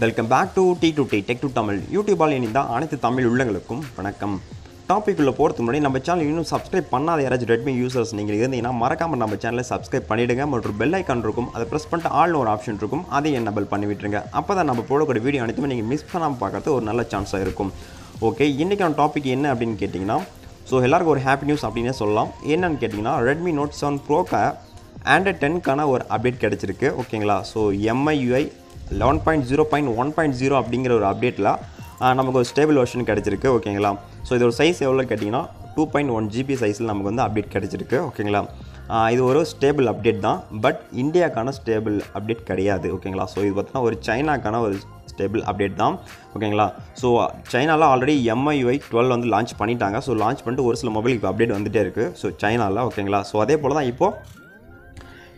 Welcome back to T to T tech to Tamil யூடியூபால் இணைந்த அனைத்து தமிழ் உள்ளங்களுக்கும் வணக்கம். டாபிக் உள்ள போகிறதுக்கு முன்னாடி நம்ம சேனல் இன்னும் சப்ஸ்கிரைப் பண்ணாத யாராச்சும் ரெட்மி யூசர்ஸ் நீங்கள் இருந்தீங்கன்னா மறக்காம நம்ம சேனலை சப்ஸ்கிரைப் பண்ணிவிடுங்க மற்றும் பெல் ஐக்கான் இருக்கும். அதை ப்ரெஸ் பண்ணிட்டு ஆல் ஒரு ஆப்ஷன் இருக்கும். அதையும் என்னபிள் பண்ணி விட்டுருங்க. அப்போ தான் நம்ம போடக்கூடிய வீடியோ அனைத்துமே நீங்கள் மிஸ் பண்ணாமல் பார்க்கறது ஒரு நல்ல சான்ஸாக இருக்கும். ஓகே இன்றைக்கான டாபிக் என்ன அப்படின்னு கேட்டிங்கன்னா ஸோ எல்லாருக்கும் ஒரு ஹாப்பி நியூஸ் அப்படின்னே சொல்லலாம். என்னன்னு கேட்டிங்கன்னா ரெட்மி நோட் செவன் ப்ரோக்கு ஆண்ட்ராய்ட் டென்க்கான ஒரு அப்டேட் கிடச்சிருக்கு. ஓகேங்களா so MIUI eleven point zero point one point zero அப்படிங்கிற ஒரு அப்டேட்டில் நமக்கு ஒரு ஸ்டேபிள் வெர்ஷன் கிடச்சிருக்கு ஓகேங்களா? ஸோ இதோட சைஸ் எவ்வளோ கேட்டிங்கன்னா டூ பாயிண்ட் ஒன் ஜிபி சைஸில் நமக்கு வந்து அப்டேட் கிடச்சிருக்கு ஓகேங்களா? இது ஒரு ஸ்டேபிள் அப்டேட் தான் பட் இந்தியாக்கான ஸ்டேபிள் அப்டேட் கிடையாது ஓகேங்களா? ஸோ இது பார்த்தீங்கன்னா ஒரு சைனாக்கான ஒரு ஸ்டேபிள் அப்டேட் தான் ஓகேங்களா? ஸோ சைனாவில் ஆல்ரெடி எம்ஐயுஐ டுவெல் வந்து லான்ச் பண்ணிட்டாங்க. ஸோ லான்ச் பண்ணிட்டு ஒரு சில மொபைல் இப்போ அப்டேட் வந்துகிட்டே இருக்குது ஸோ சைனாவில் ஓகேங்களா? ஸோ அதே போல் தான் இப்போது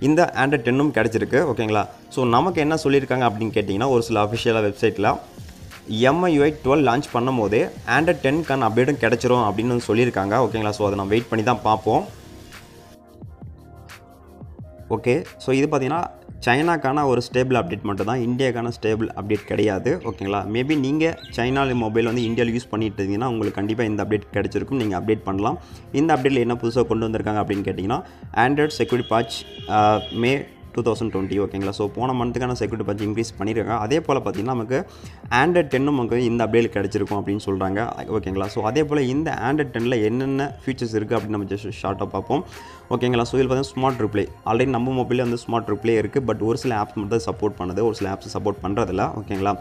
இந்த ஆண்ட்ராய்ட் டென்னும் கிடச்சிருக்கு ஓகேங்களா? ஸோ நமக்கு என்ன சொல்லியிருக்காங்க அப்படின்னு கேட்டிங்கன்னா ஒரு சில அஃபிஷியலாக வெப்சைட்டில் எம்ஐயுஐ டுவெல் லான்ச் பண்ணும் போதே ஆண்ட்ராய்ட் டென்க்கான அப்டேட்டும் கிடச்சிரும் அப்படின்னு சொல்லியிருக்காங்க ஓகேங்களா? ஸோ அதை நம்ம வெயிட் பண்ணி தான் பார்ப்போம். ஓகே ஸோ இது பார்த்தீங்கன்னா சைனாக்கான ஒரு ஸ்டேபிள் அப்டேட் மட்டும் தான் இந்தியாக்கான ஸ்டேபிள் அப்டேட் கிடையாது ஓகேங்களா? மேபி நீங்கள் சைனாவில் மொபைல் வந்து இந்தியாவில் யூஸ் பண்ணிட்டு இருந்தீங்கன்னா உங்களுக்கு கண்டிப்பாக இந்த அப்டேட் கிடச்சிருக்கும். நீங்கள் அப்டேட் பண்ணலாம். இந்த அப்டேட்டில் என்ன புதுசாக கொண்டு வந்திருக்காங்க அப்படின்னு கேட்டிங்கன்னா Android security patch May two thousand twenty ஓகேங்களா ஸோ போன மந்த்துக்கான செக்யூரிட்டி பட்ஜெட் இன்க்ரீஸ் பண்ணியிருக்காங்க அதே போல் பார்த்தீங்கன்னா நமக்கு ஆண்ட்ராய்ட் டென்னும் நமக்கு இந்த அப்டேட் கிடச்சிருக்கும் அப்படின்னு சொல்கிறாங்க ஓகேங்களா ஸோ அதே போல் இந்த ஆண்ட்ராய்ட் டெனில் என்னென்ன ஃபீச்சர்ஸ் இருக்குது அப்படின்னு நம்ம ஜஸ்ட் ஷார்ட்டாக பார்ப்போம். ஓகேங்களா ஸோ இதில் பார்த்தீங்கன்னா ஸ்மார்ட் ரிப்ளை ஆல்ரெடி நம்ம மொபைலில் வந்து ஸ்மார்ட் ரிப்ளை இருக்குது பட் ஒரு சில ஆப்ஸ் மட்டும் தான் சப்போர்ட் பண்ணுது. ஒரு சில ஆப்ஸ் சப்போர்ட் பண்ணுறதில்ல ஓகேங்களா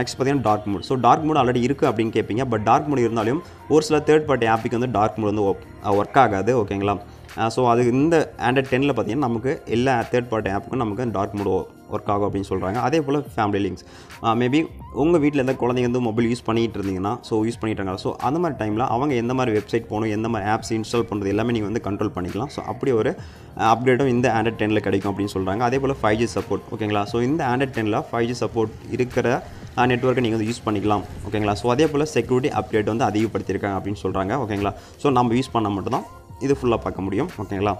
நெக்ஸ்ட் பார்த்தீங்கன்னா dark mode so dark mode already இருக்குது அப்படின்னு கேட்பீங்க பட் டார்க் மூட் இருந்தாலும் ஒரு சில தேர்ட் பார்ட்டி ஆப்புக்கு வந்து டார்க் மூட் வந்து ஒர்க் ஆகாது. ஓகேங்களா ஸோ அது இந்த ஆண்ட்ராய்ட் டெனில் பார்த்தீங்கன்னா நமக்கு எல்லா தேர்ட் பார்ட்டி ஆப்புக்கும் நமக்கு டார்க் மூட் ஒர்க் ஆகும் அப்படின்னு சொல்கிறாங்க அதே போல் ஃபேமிலி லிங்க்ஸ் மேபி உங்கள் வீட்டில் எந்த குழந்தைங்க வந்து மொபைல் யூஸ் பண்ணிகிட்டு இருந்தீங்கன்னா ஸோ யூஸ் பண்ணிட்டாங்க ஸோ அந்த மாதிரி டைமில் அவங்க எந்த மாதிரி வெப்சைட் போகணும் எந்த மாதிரி ஆப்ஸ் இன்ஸ்டால் பண்ணுறது எல்லாமே நீங்கள் வந்து கண்ட்ரோல் பண்ணிக்கலாம். ஸோ அப்படி ஒரு அப்டேட்டும் இந்த ஆண்ட்ராய்ட் டெனில் கிடைக்கும் அப்படின்னு சொல்கிறாங்க அதே போல் ஃபைவ் ஜி சப்போர்ட் ஓகேங்களா ஸோ இந்த ஆண்ட்ராய்ட் டெனில் ஃபைவ் ஜி சப்போர்ட் இருக்கிற நெட்ஒர்க்கை நீங்கள் வந்து யூஸ் பண்ணிக்கலாம் ஓகேங்களா ஸோ அதே போல் செக்யூரிட்டி அப்டேட் வந்து அதிகப்படுத்தியிருக்காங்க அப்படின்னு சொல்கிறாங்க ஓகேங்களா ஸோ நம்ம யூஸ் பண்ண மட்டும்தான் இது ஃபுல்லாக பார்க்க முடியும் ஓகேங்களா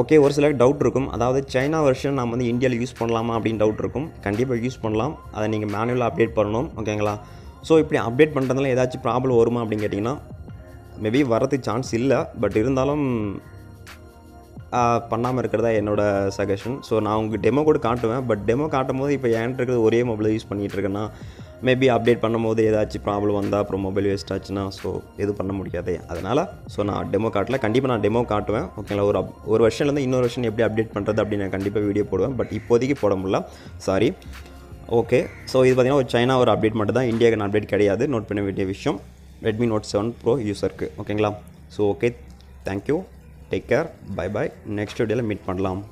ஓகே ஒரு சில டவுட் இருக்கும். அதாவது சைனா வெர்ஷன் நம்ம வந்து இந்தியாவில் யூஸ் பண்ணலாமா அப்படின்னு டவுட் இருக்கும். கண்டிப்பாக யூஸ் பண்ணலாம். அதை நீங்கள் மேனுவலாக அப்டேட் பண்ணணும் ஓகேங்களா ஸோ இப்படி அப்டேட் பண்ணுறதுனால ஏதாச்சும் ப்ராப்ளம் வருமா அப்படின்னு கேட்டிங்கன்னா மேபி வரதுக்கு சான்ஸ் இல்லை. பட் இருந்தாலும் பண்ணாமல் இருக்கிறதா என்னோட சஜஷன் ஸோ நான் உங்களுக்கு டெமோ கூட காட்டுவேன். பட் டெமோ காட்டும் போது இப்போ என்கிட்ட இருக்கிறது ஒரே மொபைல் யூஸ் பண்ணிகிட்டு இருக்கேன்னா மேபி அப்டேட் பண்ணும்போது ஏதாச்சும் ப்ராப்ளம் வந்தால் அப்புறம் மொபைல் வேஸ்ட் ஆச்சுன்னா ஸோ எதுவும் பண்ண முடியாது. அதனால் ஸோ நான் டெமோ காட்டல. கண்டிப்பாக நான் டெமோ காட்டுவேன். ஓகேங்களா ஒரு ஒரு வருஷன்லேருந்து இன்னொரு வருஷம் எப்படி அப்டேட் பண்ணுறது அப்படின்னு நான் கண்டிப்பாக வீடியோ போடுவேன். பட் இப்போதைக்கு போட முடியல. சாரி ஓகே ஸோ இது பார்த்திங்கன்னா ஒரு சைனா ஒரு அப்டேட் மட்டும் தான் இந்தியாவுக்கு அப்டேட் கிடையாது. நோட் பண்ண வேண்டிய விஷயம் ரெட்மி நோட் செவன் ப்ரோ யூஸருக்கு ஓகேங்களா so okay thank you take care bye bye next வீடியோவில் மீட் பண்ணலாம்.